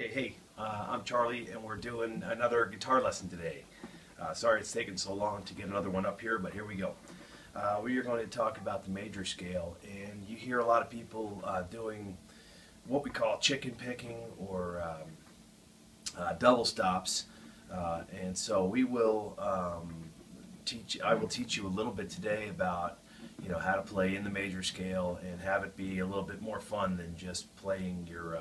Okay, hey, uh, I'm Charlie, and we're doing another guitar lesson today. Uh, sorry it's taken so long to get another one up here, but here we go. Uh, we are going to talk about the major scale, and you hear a lot of people uh, doing what we call chicken picking or um, uh, double stops, uh, and so we will um, teach. I will teach you a little bit today about you know how to play in the major scale and have it be a little bit more fun than just playing your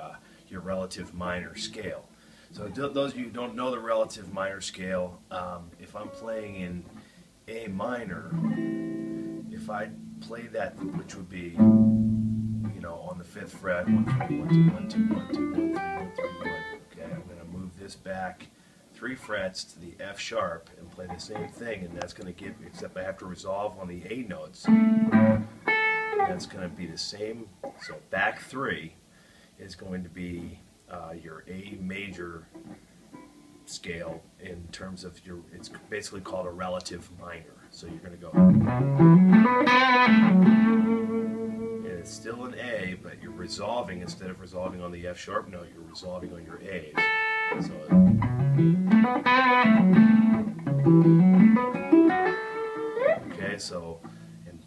your relative minor scale. So those of you who don't know the relative minor scale, um, if I'm playing in A minor, if I play that, which would be, you know, on the fifth fret, one, three, one, two, one, two, one, two, one, three, one, three, one. Okay, I'm going to move this back three frets to the F sharp and play the same thing, and that's going to give, except I have to resolve on the A notes. That's going to be the same, so back three, is going to be uh, your A major scale in terms of your, it's basically called a relative minor. So you're going to go, and it's still an A, but you're resolving, instead of resolving on the F sharp note, you're resolving on your A's. So, okay, so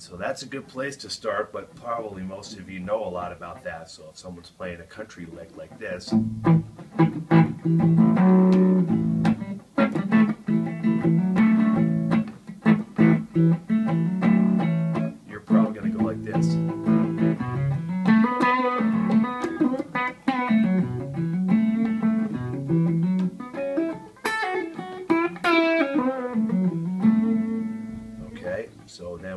so that's a good place to start, but probably most of you know a lot about that. So if someone's playing a country lick like this,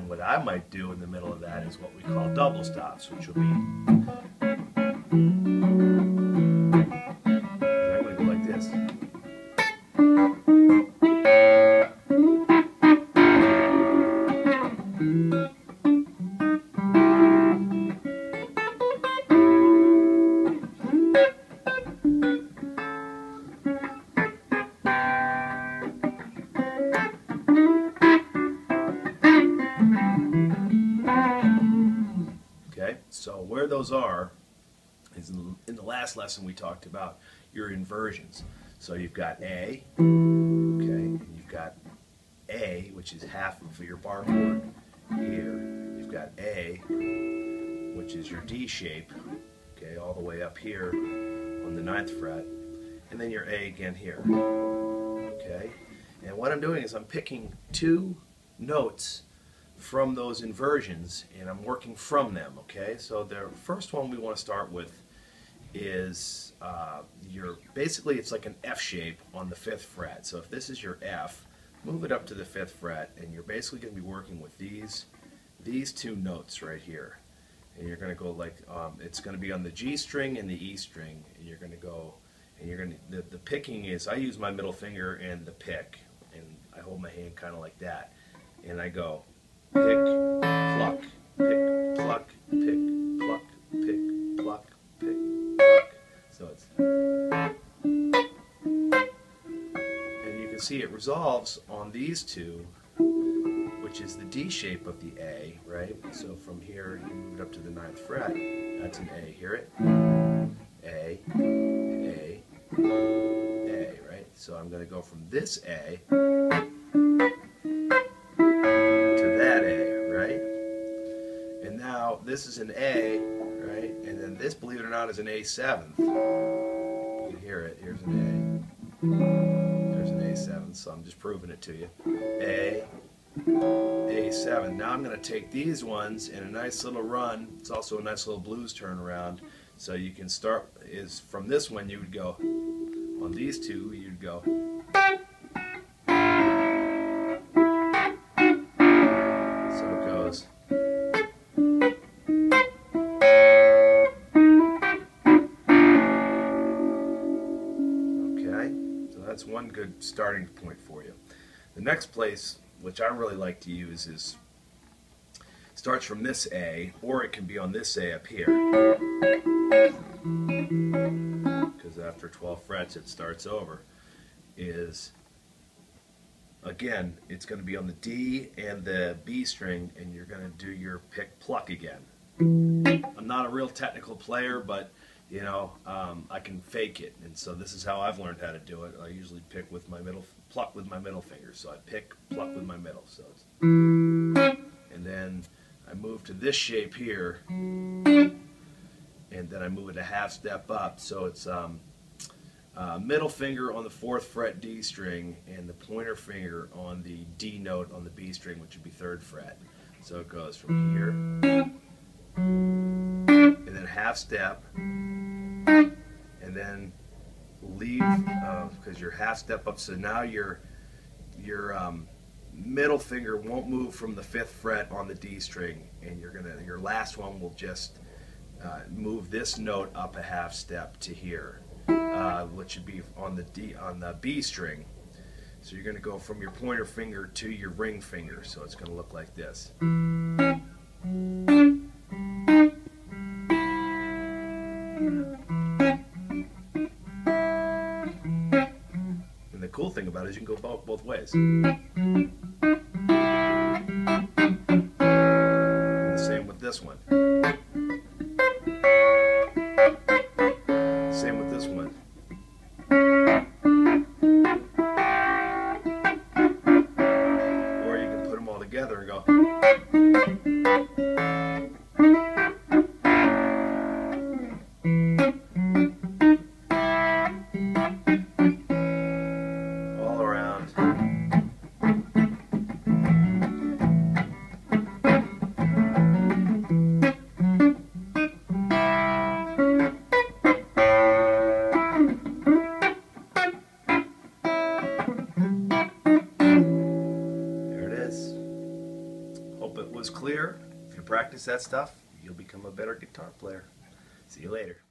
what I might do in the middle of that is what we call double stops, which will be. So where those are is in in the last lesson we talked about your inversions. So you've got A, okay, and you've got A, which is half of your bar chord here. You've got A, which is your D shape, okay, all the way up here on the ninth fret, and then your A again here, okay. And what I'm doing is I'm picking two notes from those inversions and I'm working from them okay? So the first one we want to start with is uh, your basically it's like an F shape on the fifth fret. So if this is your F move it up to the fifth fret and you're basically going to be working with these these two notes right here. And you're going to go like um, it's going to be on the G string and the E string and you're going to go and you're going to the, the picking is I use my middle finger and the pick and I hold my hand kind of like that and I go pick, pluck, pick, pluck, pick, pluck, pick, pluck, pick, pluck. So it's. And you can see it resolves on these two, which is the D shape of the A, right? So from here, you move it up to the ninth fret. That's an A. Hear it? A, A, A, right? So I'm going to go from this A this is an A, right? And then this, believe it or not, is an A seventh. You can hear it. Here's an A. There's an A seventh, so I'm just proving it to you. A, A7. Now I'm going to take these ones in a nice little run. It's also a nice little blues turnaround. So you can start is from this one you would go on these two you'd go starting point for you. The next place, which I really like to use, is starts from this A, or it can be on this A up here. Because after 12 frets it starts over. Is again, it's going to be on the D and the B string, and you're going to do your pick pluck again. I'm not a real technical player, but you know, um, I can fake it. And so this is how I've learned how to do it. I usually pick with my middle, pluck with my middle finger. So I pick, pluck with my middle. So it's, and then I move to this shape here, and then I move it a half step up. So it's um, uh, middle finger on the fourth fret D string and the pointer finger on the D note on the B string, which would be third fret. So it goes from here, and then half step, then leave because you're half step up. So now your your um, middle finger won't move from the fifth fret on the D string, and you're gonna your last one will just uh, move this note up a half step to here, uh, which would be on the D on the B string. So you're going to go from your pointer finger to your ring finger. So it's going to look like this. Is you can go both, both ways. Practice that stuff, you'll become a better guitar player. See you later.